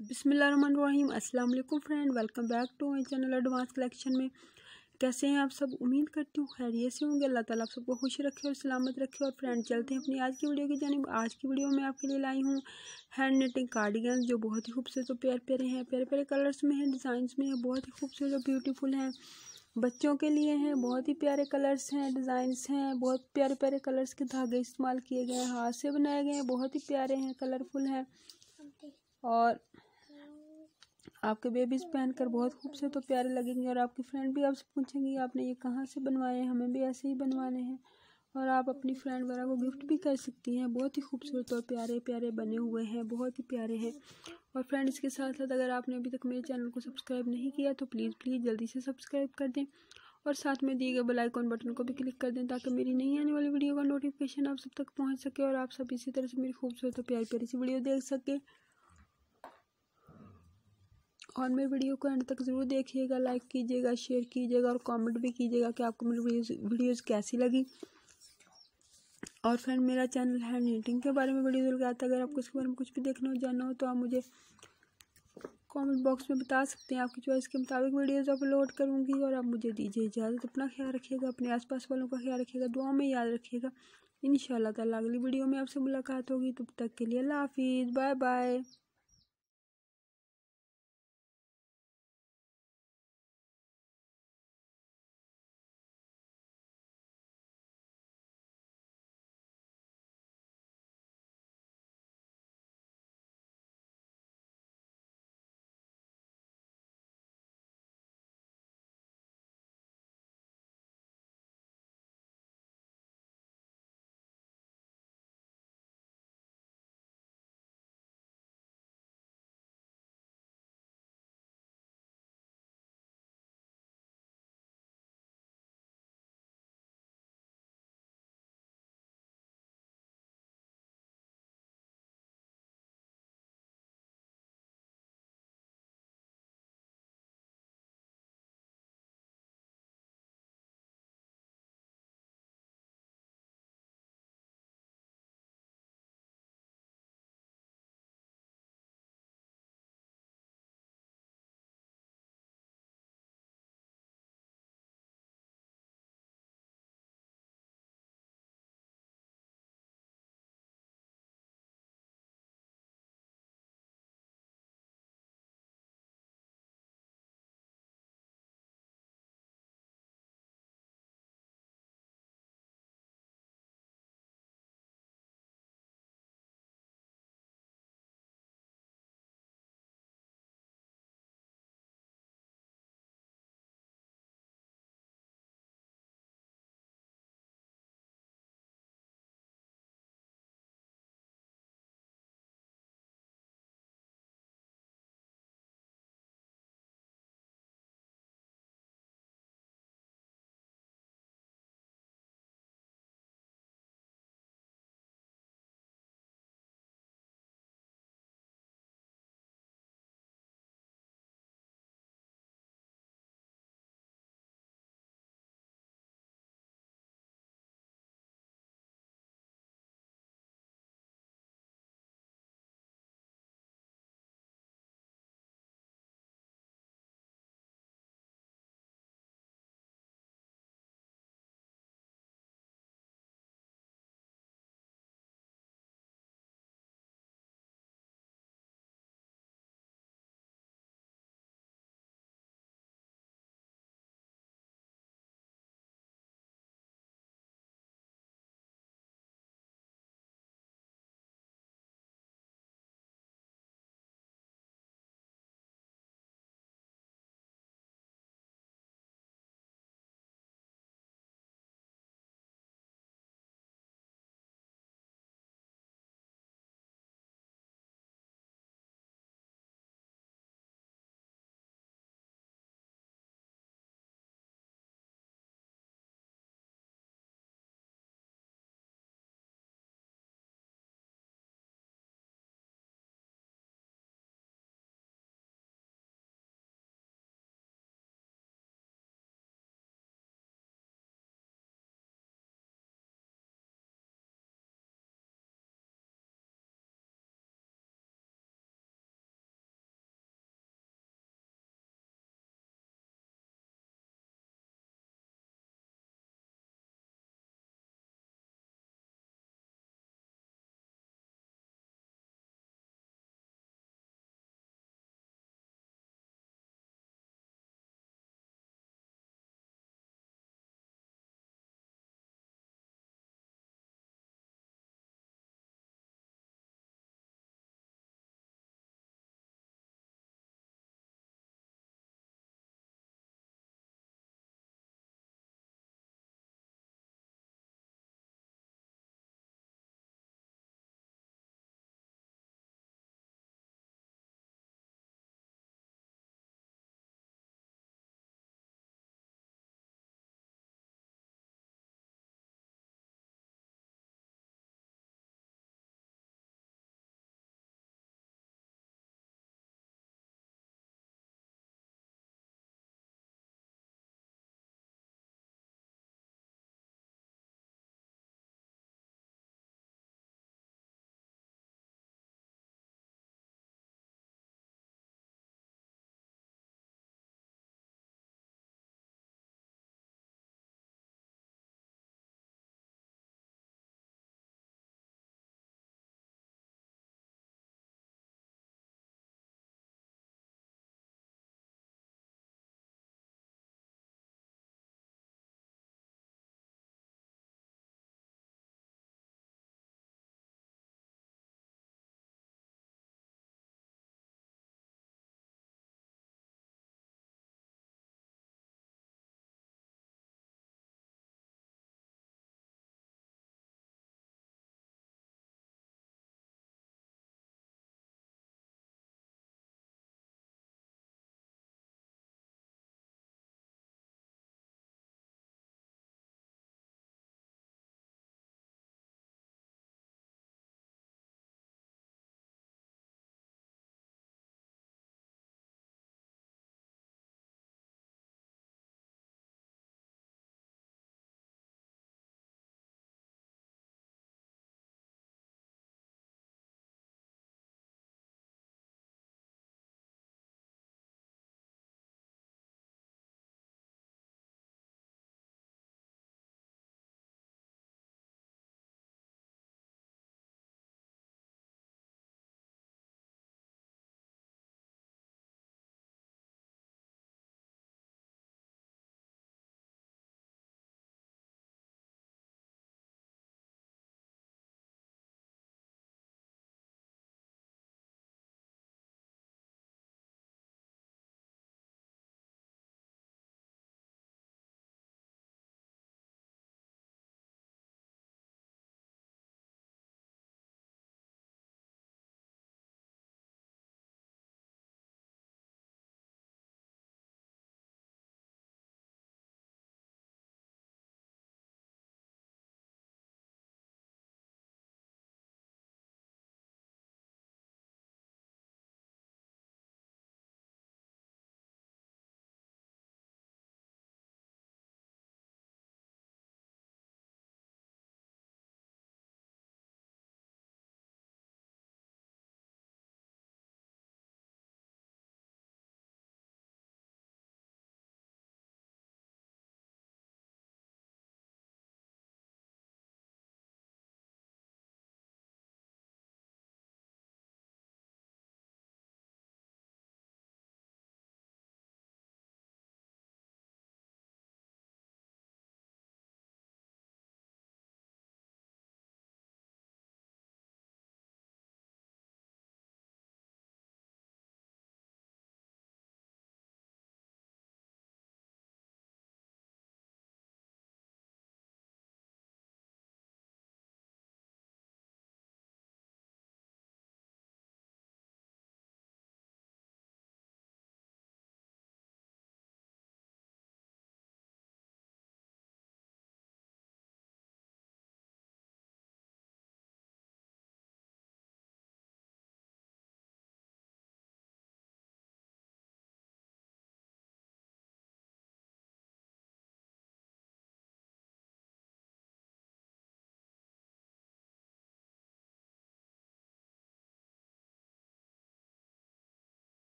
बिसमीम अस्सलाम वालेकुम friend, welcome back to my channel advance collection में। कैसे हैं आप सब? उम्मीद करती हूँ खैरियत से होंगे। अल्लाह ताला आप सबको खुश रखे और सलामत रखे। और फ्रेंड, चलते हैं अपनी आज की वीडियो की जानी आज की वीडियो में आपके लिए लाई हूँ हैंड नेटिंग कार्डिगन जो बहुत ही खूबसूरत और प्यारे प्यारे हैं। प्यारे प्यारे कलर्स में हैं डिज़ाइन में हैं, बहुत ही खूबसूरत और ब्यूटीफुल हैं। बच्चों के लिए हैं, बहुत ही प्यारे कलर्स हैं डिज़ाइंस हैं। बहुत प्यारे प्यारे कलर्स के धागे इस्तेमाल किए गए हैं, हाथ से बनाए गए हैं। बहुत ही प्यारे हैं कलरफुल हैं। और आपके बेबीज़ पहनकर बहुत खूबसूरत और प्यारे लगेंगे और आपकी फ्रेंड भी आपसे पूछेंगी, आपने ये कहाँ से बनवाए हैं? हमें भी ऐसे ही बनवाने हैं। और आप अपनी फ्रेंड वगैरह को गिफ्ट भी कर सकती हैं। बहुत ही खूबसूरत और प्यारे प्यारे बने हुए हैं, बहुत ही प्यारे हैं। और फ्रेंड इसके साथ साथ अगर आपने अभी तक मेरे चैनल को सब्सक्राइब नहीं किया तो प्लीज़ प्लीज़ जल्दी से सब्सक्राइब कर दें। और साथ में दिए गए बेल आइकॉन बटन को भी क्लिक कर दें ताकि मेरी नई आने वाली वीडियो का नोटिफिकेशन आप सब तक पहुँच सके और आप सब इसी तरह से मेरी खूबसूरत और प्यारी प्यारी सी वीडियो देख सकें। और मेरी वीडियो को एंड तक ज़रूर देखिएगा लाइक कीजिएगा शेयर कीजिएगा और कमेंट भी कीजिएगा कि आपको मेरी वीडियोज़ कैसी लगी। और फ्रेंड मेरा चैनल है नीटिंग के बारे में वीडियो आता है। अगर आपको इसके बारे में कुछ भी देखना हो, जानना हो तो आप मुझे कमेंट बॉक्स में बता सकते हैं। आपकी चॉइस के मुताबिक वीडियोज़ अपलोड करूँगी और आप मुझे दीजिए इजाज़त। अपना ख्याल रखिएगा, अपने आसपास वालों का ख्याल रखिएगा दुआ में याद रखिएगा। इन ताला अगली वीडियो में आपसे मुलाकात होगी। तब तक के लिए अल्लाह हाफिज़। Bye bye.